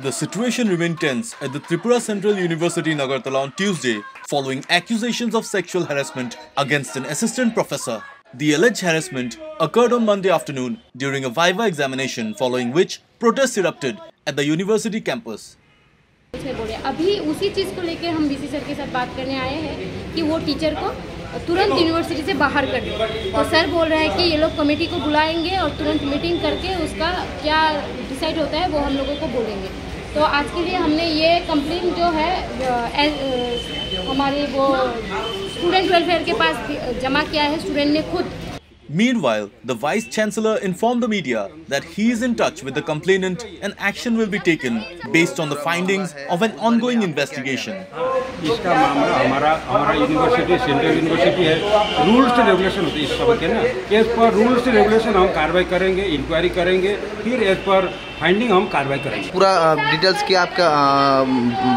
The situation remained tense at the Tripura Central University Nagartala on Tuesday following accusations of sexual harassment against an assistant professor. The alleged harassment occurred on Monday afternoon during a Viva examination following which protests erupted at the university campus. से बोले अभी उसी चीज़ को लेकर हम BC sir के साथ बात करने आए हैं कि वो टीचर को तुरंत यूनिवर्सिटी से बाहर कर दे तो सर बोल रहे हैं कि ये लोग कमेटी को बुलाएंगे और तुरंत मीटिंग करके उसका क्या डिसाइड होता है वो हम लोगों को बोलेंगे तो आज के लिए हमने ये कंप्लेन जो है हमारे वो स्टूडेंट वेलफेयर के पास जमा किया है स्टूडेंट ने खुद Meanwhile, the Vice Chancellor informed the media that he is in touch with the complainant and action will be taken based on the findings of an ongoing investigation. इसका मामला हमारा हमारा यूनिवर्सिटी सेंट्रल यूनिवर्सिटी है rules regulation होते हैं इस सब के ना एज पर रूल्स रेगुलेशन हम कार्रवाई करेंगे इंक्वायरी करेंगे फिर एज पर फाइंडिंग हम कार्रवाई करेंगे। पूरा डिटेल्स क्या आपका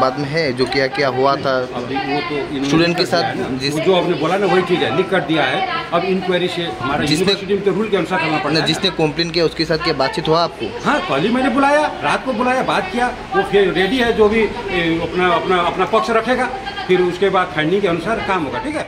बाद में है जो क्या क्या हुआ था। अभी वो तो स्टूडेंट के साथ जिस जो आपने बोला ना वही चीज़ है लिख कर दिया है। अब इंक्वायरी से हमारा में तो रूल के अनुसार करना पड़ता है जिसने कंप्लेन किया उसके साथ क्या बातचीत हुआ आपको? हाँ कल ही मैंने बुलाया रात को बुलाया बात किया वो फिर रेडी है जो भी अपना अपना अपना पक्ष रखेगा। फिर उसके बाद फाइंडिंग के अनुसार काम होगा ठीक है?